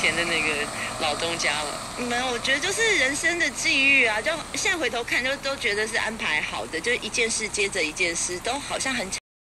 前的那个老东家了。没有我觉得就是人生的际遇啊就现在回头看就都觉得是安排好的就一件事接着一件事都好像很